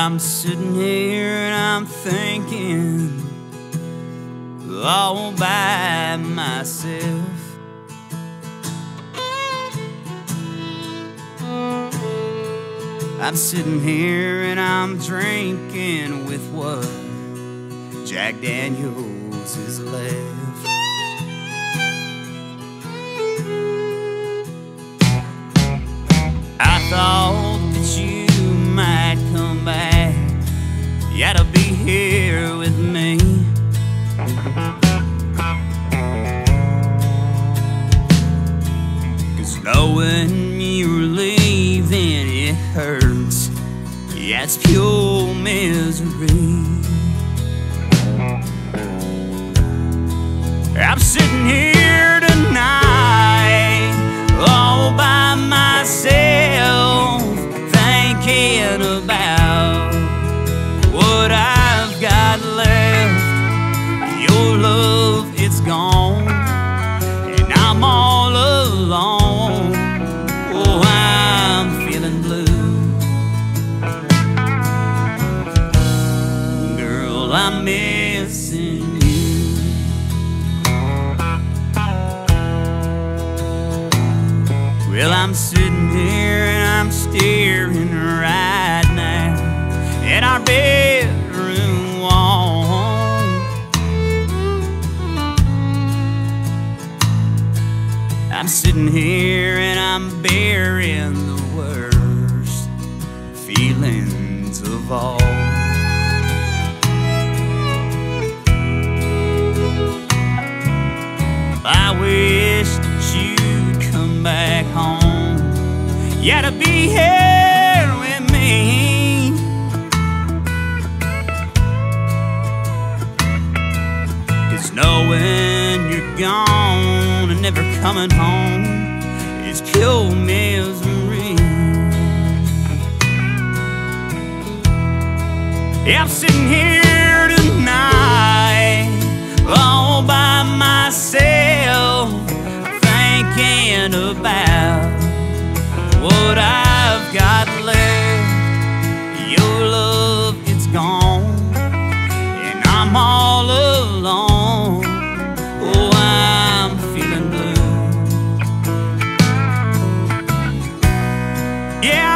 I'm sitting here and I'm thinking all by myself. I'm sitting here and I'm drinking with what Jack Daniels is left. I thought Cause knowing you're leaving, it hurts. Yeah, it's pure misery. I'm sitting here tonight, all by myself, thinking about Your love, it's gone, and I'm all alone. Oh, I'm feeling blue. Girl, I'm missing you. Well, I'm sitting here and I'm staring right I'm sitting here and I'm bearing the worst feelings of all. I wish that you'd come back home. Yeah, to be here with me. Cause knowing you're gone never coming home is pure misery. I'm sitting here tonight all by myself thinking about what I Yeah.